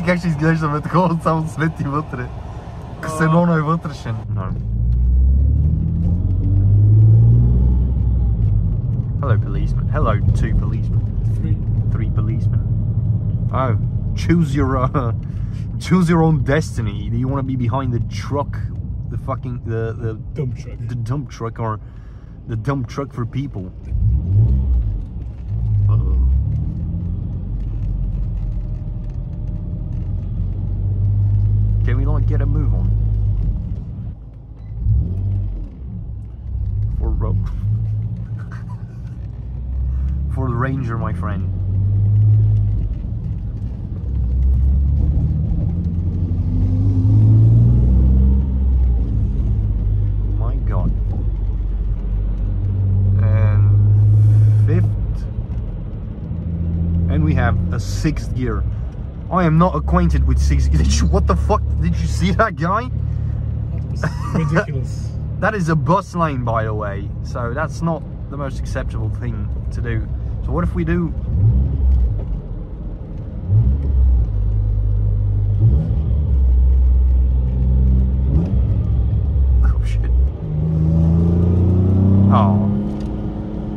si как ще изглеждаме такова само свети вътре. Ксеноно е вътрешен. No. Hello policeman. Hello two policemen. Three. Three policemen. Oh, choose your uh, choose your own destiny. Do you want to be behind the truck, the fucking the the Dump truck. the dump truck or the dump truck for people. For ranger, my friend. My god. And fifth. And we have a sixth gear. I am not acquainted with six. Did you, what the fuck? Did you see that guy? Ridiculous. That is a bus lane, by the way. So that's not the most acceptable thing to do. So what if we do? Oh shit. Oh.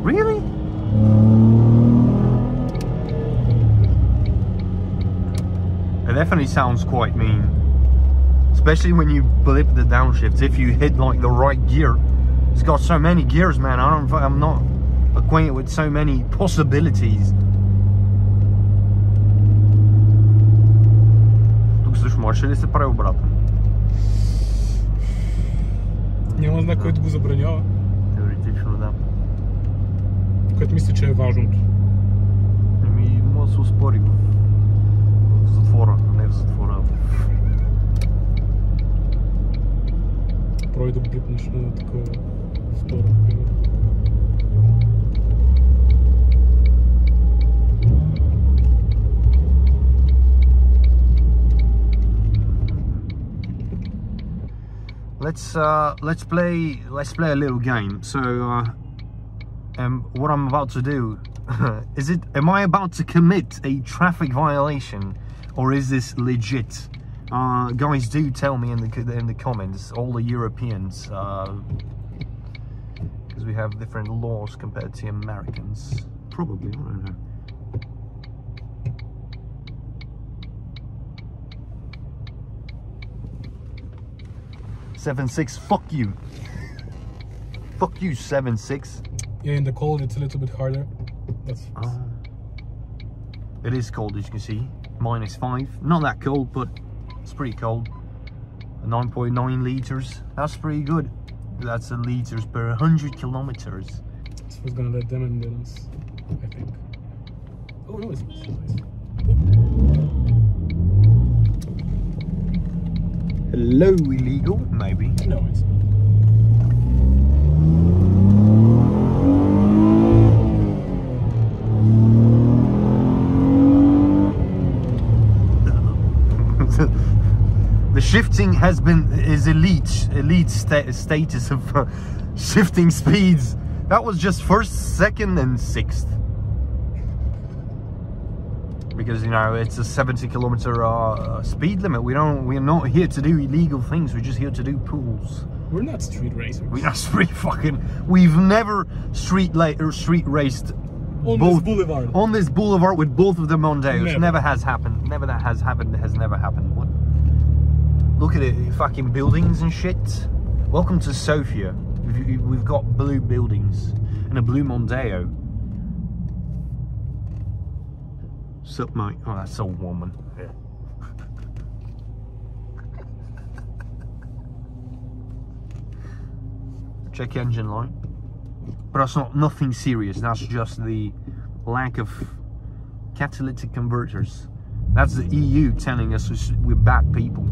Really? It definitely sounds quite mean. Especially when you blip the downshifts. If you hit like the right gear, it's got so many gears, man. I don't. I'm not acquainted with so many possibilities. Тук също можеше ли се прави обратно? Няма знак, който го забранява, Теоретично, да. което мисля, че е важното. Еми, може да се успори в, в затвора, не в затвора. Пробай да блипнеш на такова втора, Let's uh, let's play let's play a little game. So, uh, um, what I'm about to do is it? Am I about to commit a traffic violation, or is this legit? Uh, guys, do tell me in the in the comments. All the Europeans, because we have different laws compared to Americans. Probably, I don't know. Seven six. Fuck you. Fuck you, seven six. Yeah, in the cold it's a little bit harder. That's Ah. It is cold, as you can see. Minus five. Not that cold, but it's pretty cold. 9.9 liters. That's pretty good. That's a liters per 100 kilometers. so it's gonna let them in us, I think. Oh no, it's it's nice. Hello, illegal? Maybe. No, it's the shifting has been is elite elite sta- status of uh, shifting speeds that was just first second and sixth because you know it's a 70 kilometer uh, speed limit we don't we're not here to do illegal things we're just here to do pools we're not street racers. we are not street fucking we've never street la- or street raced on both- this boulevard. on this boulevard with both of them the Mondeos. Never. Never. has happened. Never that has happened. Has never happened. What? Look at it, fucking buildings and shit. Welcome to Sofia. We've, we've got blue buildings and a blue Mondeo. Sup, mate? Oh, that's old woman. Yeah. Check engine light. But that's not nothing serious. That's just the lack of catalytic converters. That's the EU telling us we're bad people.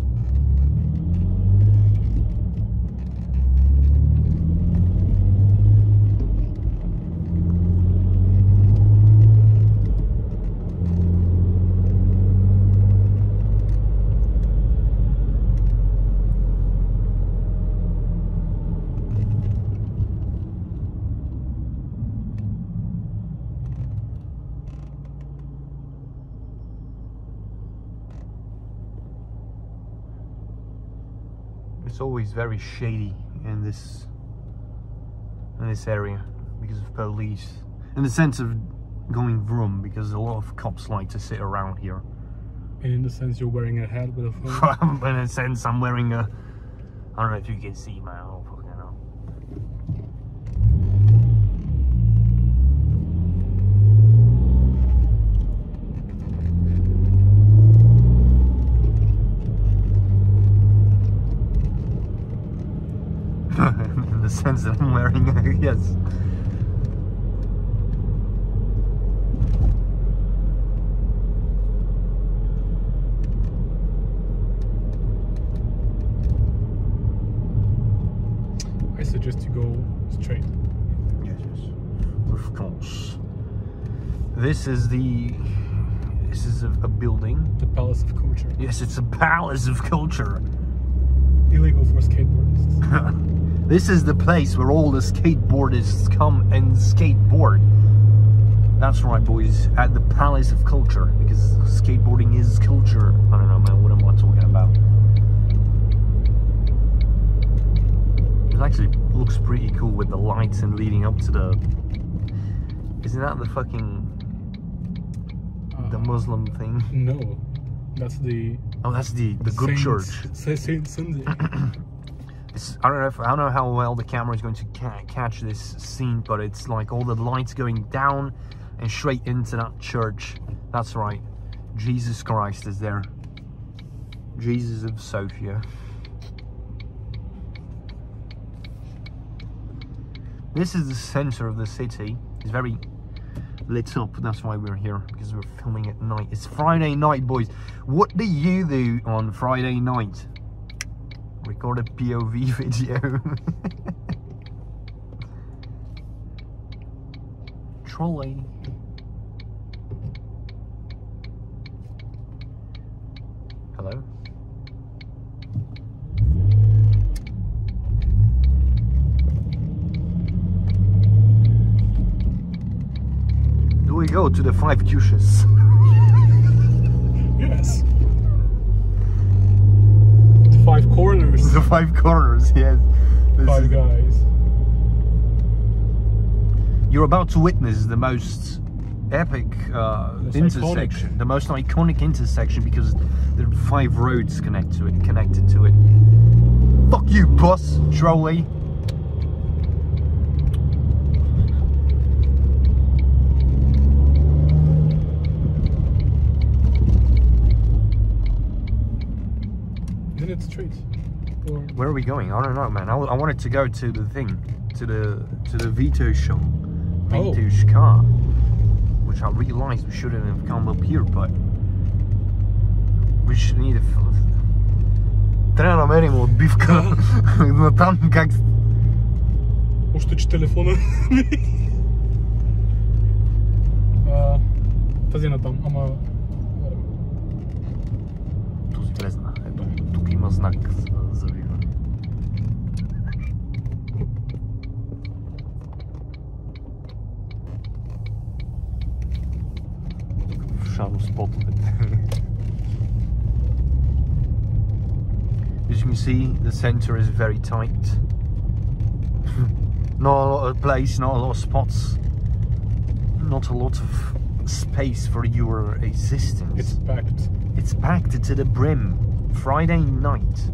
It's always very shady in this in this area because of police. In the sense of going vroom because a lot of cops like to sit around here. And in the sense you're wearing a hat with a phone. in a sense, I'm wearing a. I don't know if you can see my whole fucking hell. in the sense that I'm wearing a yes. I suggest you go straight. Yes, yes. Of course. This is the. This is a, a building. The Palace of Culture. Yes, it's a palace of culture. Illegal for skateboardists. this is the place where all the skateboardists come and skateboard. That's right, boys. At the Palace of Culture, because skateboarding is culture. I don't know, man. What am I talking about? It actually looks pretty cool with the lights and leading up to the. Isn't that the fucking the Uh, Muslim thing? No, that's the Oh, that's the the good Saint, church. Sa- Saint Sunday. I don't know if I don't know how well the camera is going to ca- catch this scene, but it's like all the lights going down and straight into that church. That's right. Jesus Christ is there. Jesus of Sofia. This is the center of the city. It's very lit up. That's why we're here because we're filming at night. It's Friday night, boys. What do you do on Friday night? Record a POV video. Trolley. Hello? Do we go to the five Cushes? yes. The five corners. the five corners, yes. This Five is- guys. You're about to witness the most epic uh, intersection, iconic. the most iconic intersection because there are five roads connect to it, connected to it. Fuck you, bus trolley. Isn't it straight? Or Where are we going? I don't know, man. I, I wanted to go to the thing, to the to the Vito shop, Oh. Vito's car, which I realized we shouldn't have come up here, but we should need a. Трябва да намерим отбивка на там как още че телефона. а, тази е на там, ама... ma znak As you can see, the centre is very tight. not a lot of place, not a lot of spots, not a lot of space for your existence. It's packed. It's packed to the brim. Friday night.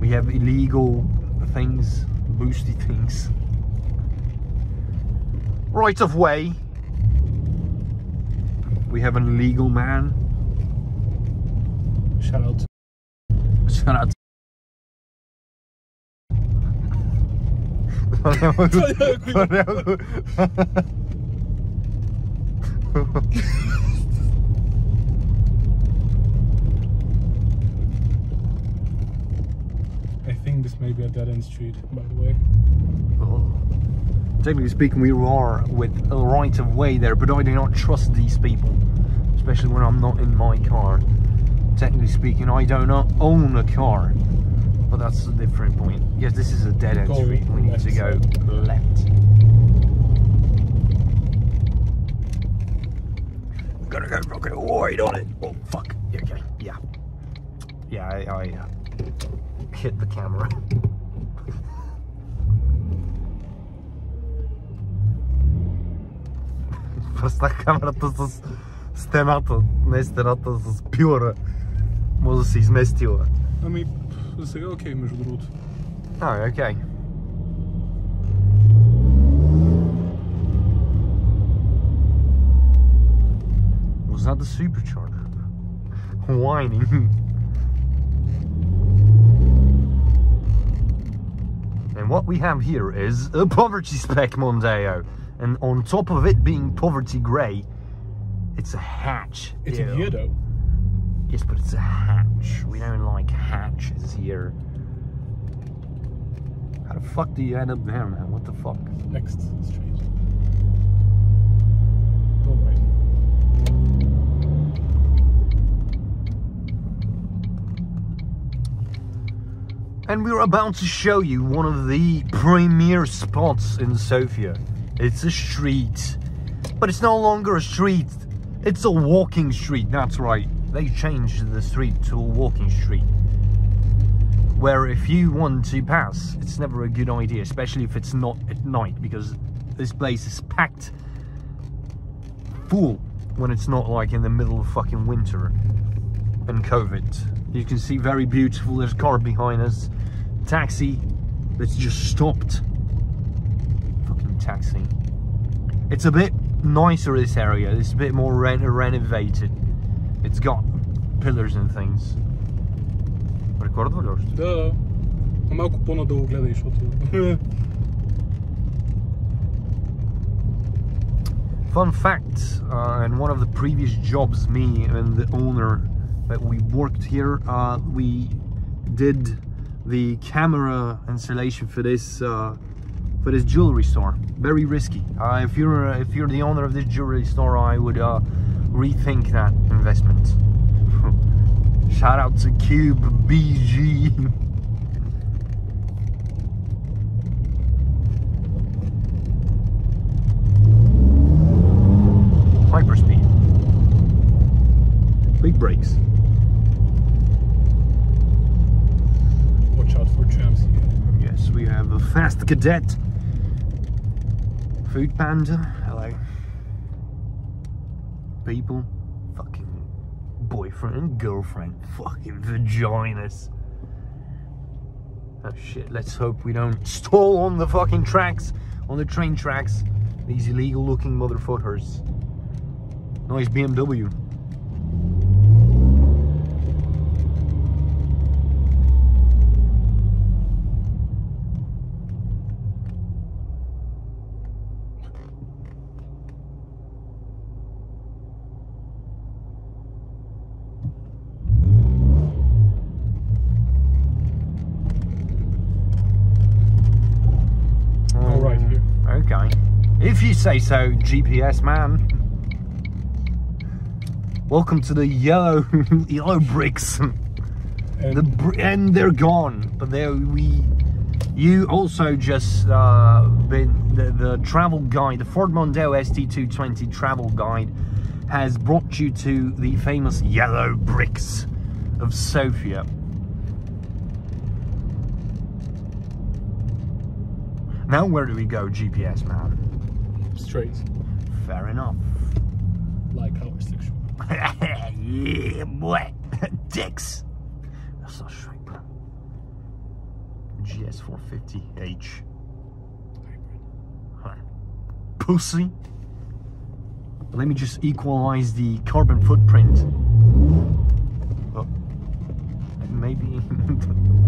We have illegal things, boosty things. Right of way. We have an illegal man. Shout out. Shout out. think this may be a dead end street, by the way. Technically speaking, we are with a right of way there, but I do not trust these people, especially when I'm not in my car. Technically speaking, I do not own a car, but that's a different point. Yes, this is a dead end Go street. We need to go side. left. Gotta go fucking wide on it. Oh fuck. Okay. Yeah. Yeah, I, I uh, hit the camera. Просто камерата с стената, не стената, с пилъра може да се изместила. Ами, за сега е окей, между другото. Oh, okay. Was that the supercharger? Whining. And what we have here is a poverty spec Mondeo. And on top of it being poverty grey, it's a hatch. It's Ew. in here though. Yes, but it's a hatch. We don't like hatches here. How the fuck do you end up there, man? What the fuck? Next street. Go right. And we're about to show you one of the premier spots in Sofia. It's a street, but it's no longer a street. It's a walking street, that's right. They changed the street to a walking street. Where if you want to pass, it's never a good idea, especially if it's not at night, because this place is packed full when it's not like in the middle of fucking winter and COVID. You can see very beautiful, there's a car behind us Taxi that's just stopped. Fucking taxi. It's a bit nicer this area, it's a bit more ren renovated. It's got pillars and things. Рекордва ли още? Да, да. А малко по-надолу гледай, защото... Fun fact, uh, in one of the previous jobs, me and the owner that we worked here, uh, we did the camera installation for this uh, for this jewelry store. Very risky. Uh, if you're if you're the owner of this jewelry store, I would uh, rethink that investment. Shout out to Cube BG. Hyperspeed. Big brakes. Watch out for trams here. Yes, we have a fast cadet. Food panda. Hello. People. Fucking boyfriend, and girlfriend. Fucking vaginas. Oh shit, let's hope we don't stall on the fucking tracks, on the train tracks. These illegal looking motherfuckers. Nice BMW. All right, here. Okay. If you say so, GPS man. Welcome to the yellow yellow bricks. And The br- and they're gone. But there we you also just uh, been the, the travel guide, the Ford Mondeo ST220 travel guide has brought you to the famous yellow bricks of Sofia. Now where do we go, GPS man? Straight. Fair enough. Like our yeah, boy. Dicks. That's not straight, bro. GS450H. Huh. Pussy. Let me just equalize the carbon footprint. Oh. Maybe.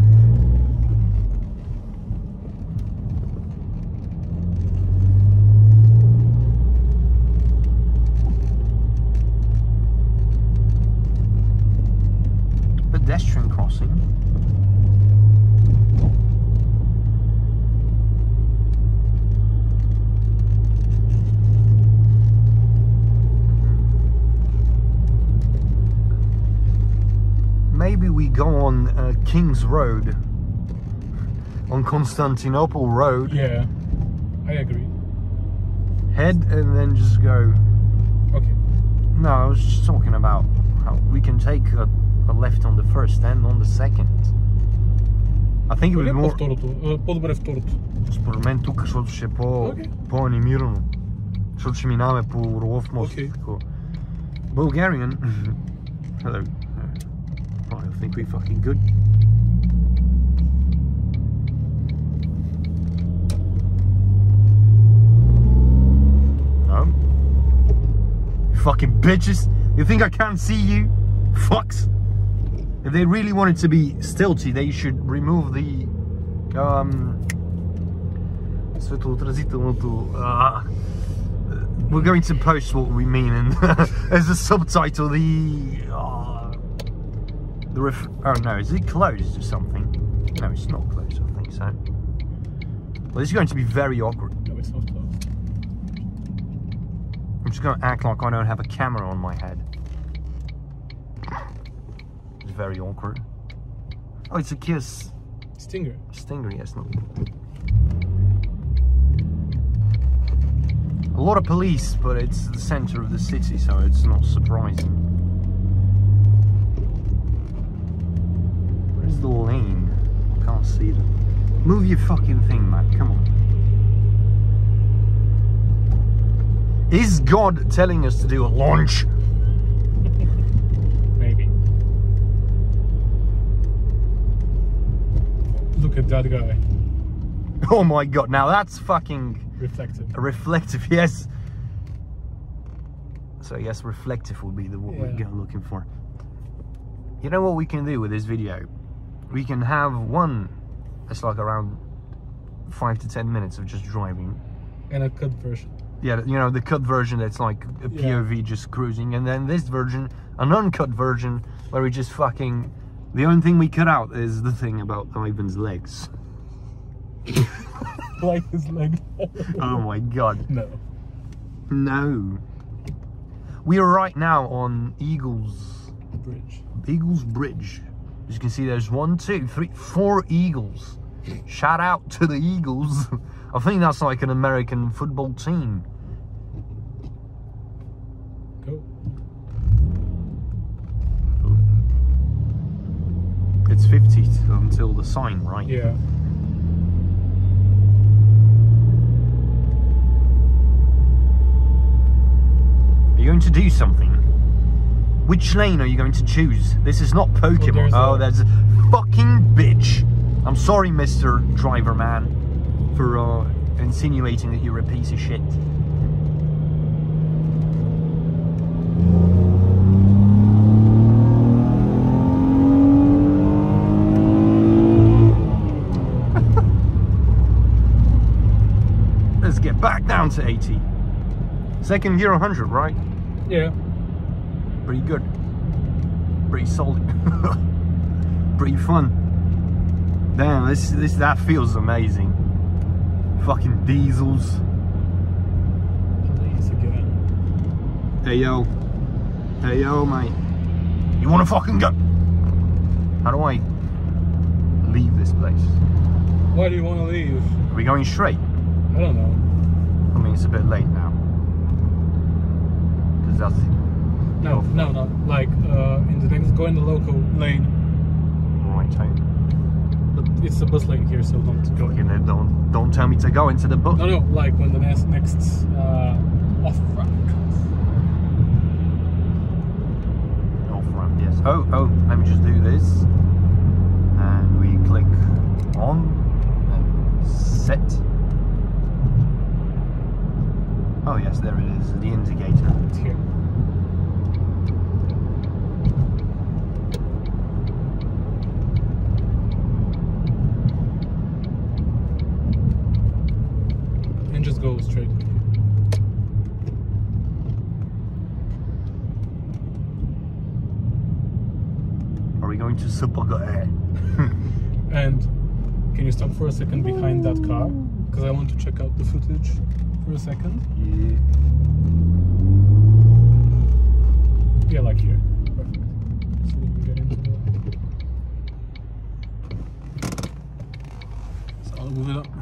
Pedestrian crossing. Maybe we go on uh, King's Road, on Constantinople Road, Yeah, I agree. head and then just go. Okay. No, I was just talking about how we can take a, a left on the first and on the second. I think it would be Лепо more... второто. А, По-добре второто. Според мен тук, защото ще е по, Окей. по-анимирано. Защото ще минаваме по Орлов мост. Окей. такова. Bulgarian. Hello. I think we fucking good. fucking bitches. You think I can't see you? Fucks. If they really wanted to be stilty, they should remove the um светоотразителното uh, we're going to post what we mean and as a subtitle the uh, the ref oh no is it closed or something no it's not closed I think so well this is going to be very awkward I'm just going to act like I don't have a camera on my head it's very awkward oh it's a Kia's Stinger. Stinger, yes. No. A lot of police, but it's the center of the city, so it's not surprising. Where's the lane? I can't see them. Move your fucking thing, man. Come on. Is God telling us to do a launch? Maybe. Look at that guy. Oh my god, now that's fucking Reflective. reflective, yes. So I guess reflective would be the what we're Yeah. go- looking for. You know what we can do with this video? We can have one, it's like around five to ten minutes of just driving. And a cut version. Yeah, you know, the cut version that's like a Yeah. POV just cruising, and then this version, an uncut version, where we just fucking. The only thing we cut out is the thing about Ivan's legs. like his leg. Oh my god. no. No. We are right now on Eagles Bridge. Eagles Bridge. As you can see, there's one, two, three, four Eagles. Shout out to the Eagles. I think that's like an American football team. Go. It's 50 until the sign, right? Yeah. Are you going to do something? Which lane are you going to choose? This is not oh, Pokemon. there's oh, there's a fucking bitch. I'm sorry, Mr. Driver Man, for uh, insinuating that you're a piece of shit. Let's get back down to 80. Second gear 100, right? Yeah. Pretty good. Pretty solid. Pretty fun. Damn, this this that feels amazing. Fucking diesels. Hey yo. Hey yo, mate. You wanna fucking go? How do I leave this place? Why do you want to leave? Are we going straight? I don't know. I mean it's a bit late now. Cause that's No, no, no. Like, uh, in the next, go in the local lane. right But it's a bus lane here, so don't go. in hell, don't don't tell me to go into the bus. No, no, like when the next, next uh, off ramp comes. off ramp, yes. Oh, oh, let me just do this. And we click on and set. Oh, yes, there it is, the indicator. It's here. And just go straight. Are we going to Supagare? And can you stop for a second behind that car? Because I want to check out the footage for a second. yeah. Yeah, like here. Perfect. So we can get into the... So I'll move it up.